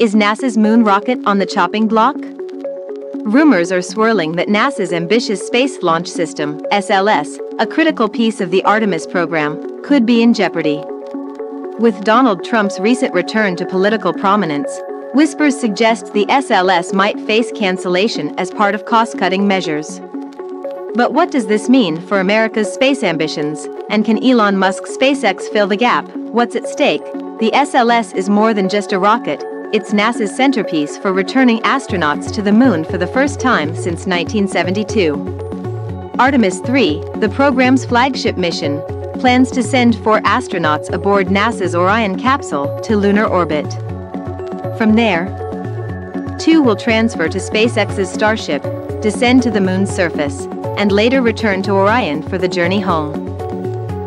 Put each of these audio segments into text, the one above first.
Is NASA's moon rocket on the chopping block? Rumors are swirling that NASA's ambitious Space Launch System, SLS, a critical piece of the Artemis program, could be in jeopardy. With Donald Trump's recent return to political prominence, whispers suggest the SLS might face cancellation as part of cost-cutting measures. But what does this mean for America's space ambitions, and can Elon Musk's SpaceX fill the gap? What's at stake? The SLS is more than just a rocket, it's NASA's centerpiece for returning astronauts to the moon for the first time since 1972. Artemis 3, the program's flagship mission, plans to send four astronauts aboard NASA's Orion capsule to lunar orbit. From there, two will transfer to SpaceX's Starship, descend to the moon's surface, and later return to Orion for the journey home.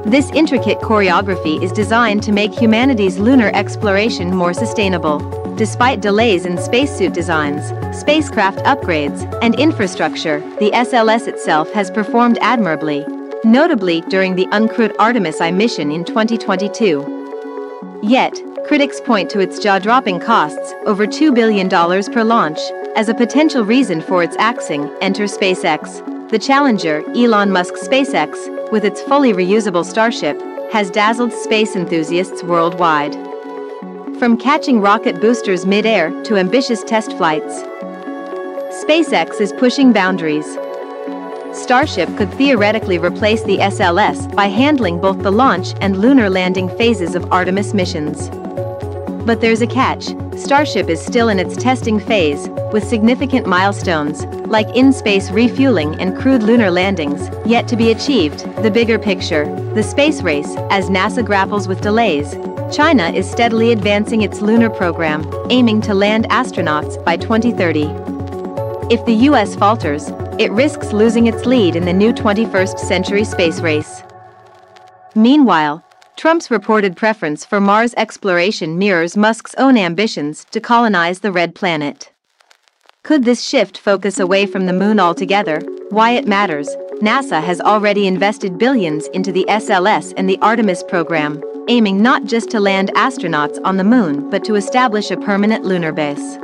This intricate choreography is designed to make humanity's lunar exploration more sustainable. Despite delays in spacesuit designs, spacecraft upgrades, and infrastructure, the SLS itself has performed admirably, notably during the uncrewed Artemis I mission in 2022. Yet, critics point to its jaw-dropping costs, over $2 billion per launch, as a potential reason for its axing, enter SpaceX. The challenger, Elon Musk's SpaceX, with its fully reusable Starship, has dazzled space enthusiasts worldwide. From catching rocket boosters mid-air to ambitious test flights, SpaceX is pushing boundaries. Starship could theoretically replace the SLS by handling both the launch and lunar landing phases of Artemis missions. But there's a catch, Starship is still in its testing phase, with significant milestones, like in-space refueling and crewed lunar landings, yet to be achieved. The bigger picture, the space race, as NASA grapples with delays, China is steadily advancing its lunar program, aiming to land astronauts by 2030. If the US falters, it risks losing its lead in the new 21st century space race. Meanwhile, Trump's reported preference for Mars exploration mirrors Musk's own ambitions to colonize the red planet. Could this shift focus away from the moon altogether? Why it matters, NASA has already invested billions into the SLS and the Artemis program, aiming not just to land astronauts on the moon but to establish a permanent lunar base.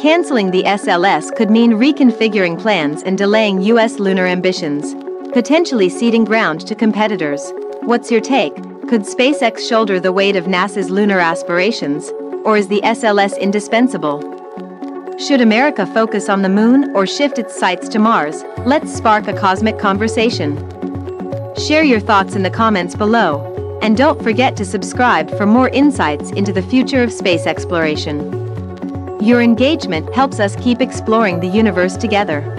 Canceling the SLS could mean reconfiguring plans and delaying U.S. lunar ambitions, potentially ceding ground to competitors. What's your take? Could SpaceX shoulder the weight of NASA's lunar aspirations, or is the SLS indispensable? Should America focus on the moon or shift its sights to Mars? Let's spark a cosmic conversation. Share your thoughts in the comments below. And don't forget to subscribe for more insights into the future of space exploration. Your engagement helps us keep exploring the universe together.